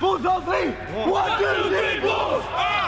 Bulls on three. One, One two, three, Bulls. Ah!